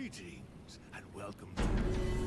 Greetings and welcome to.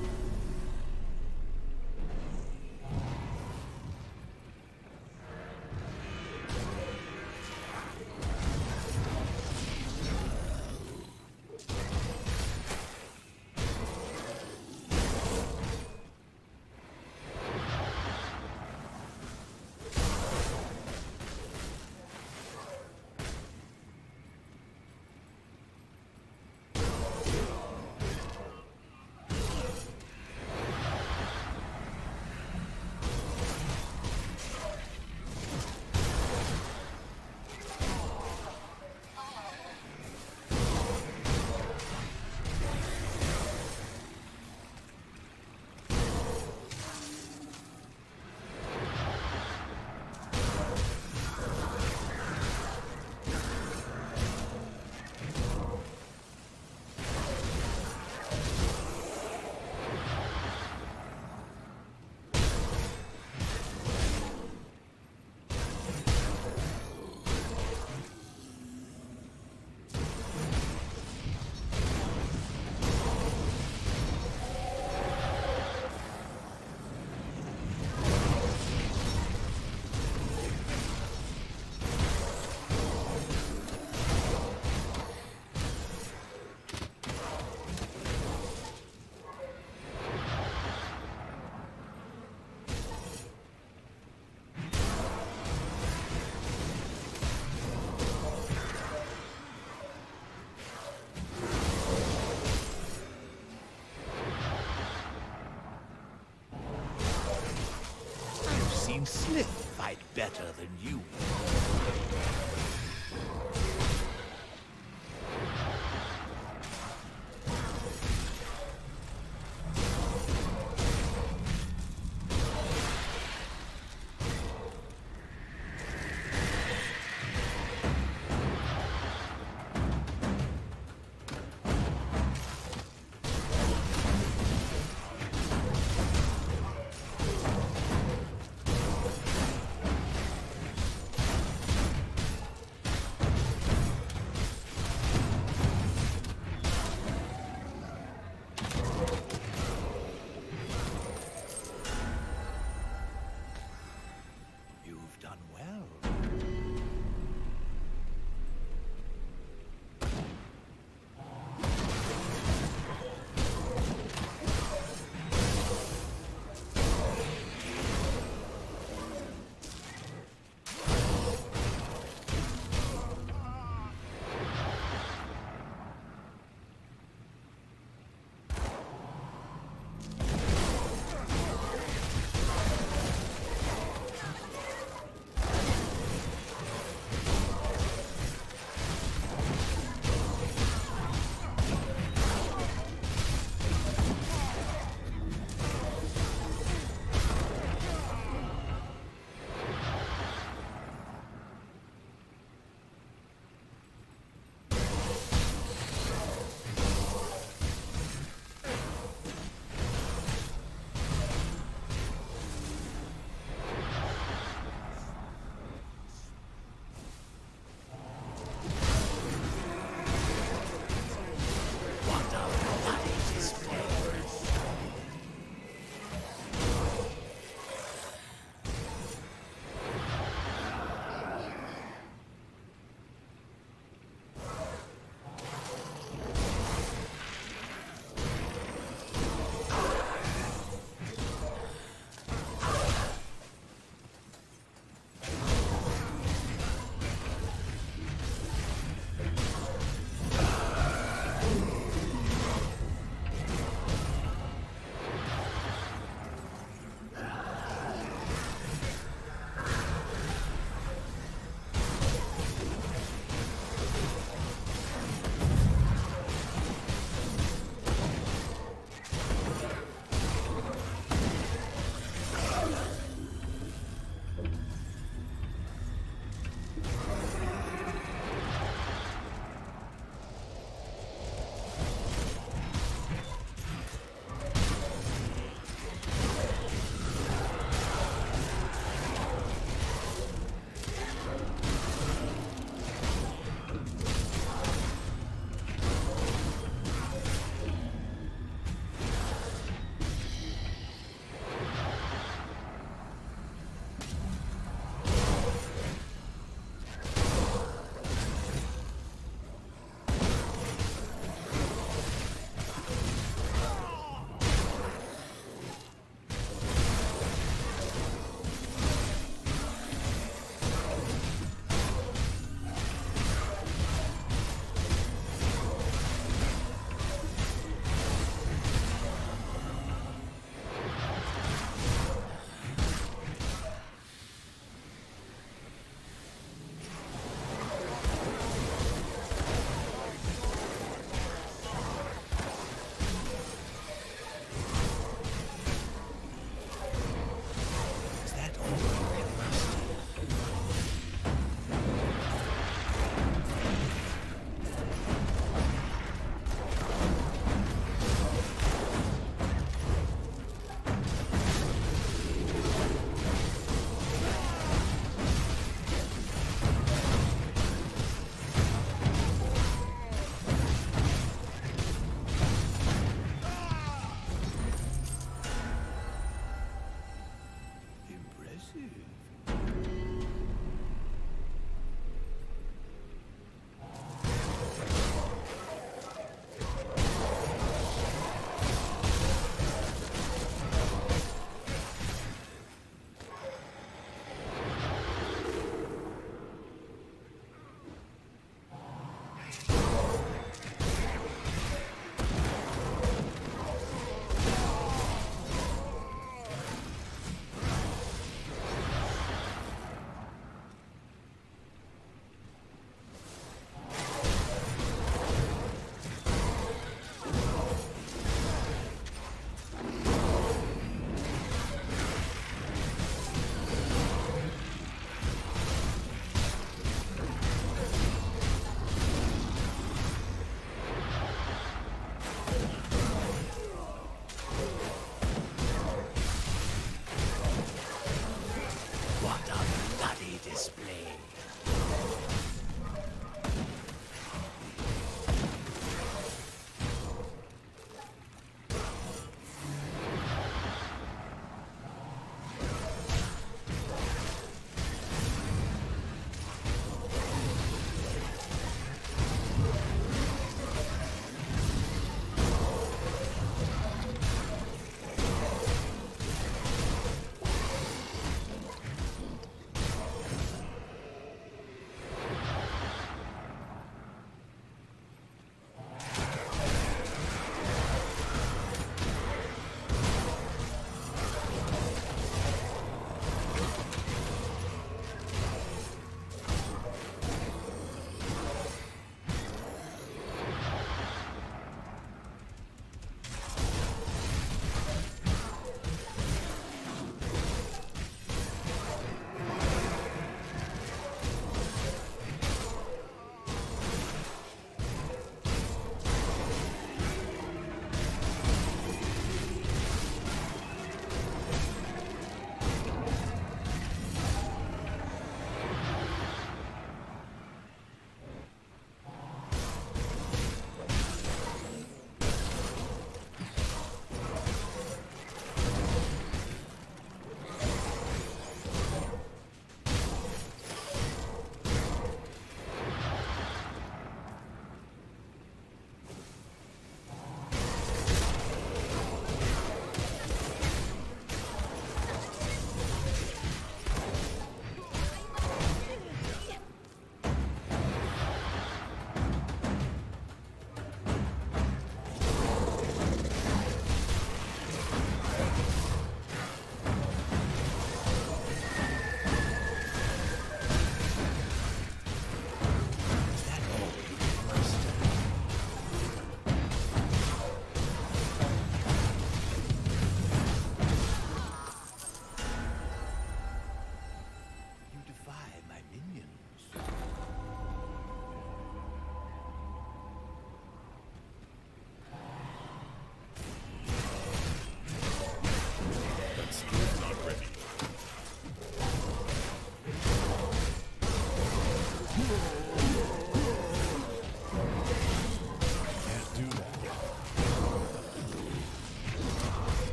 Better than you.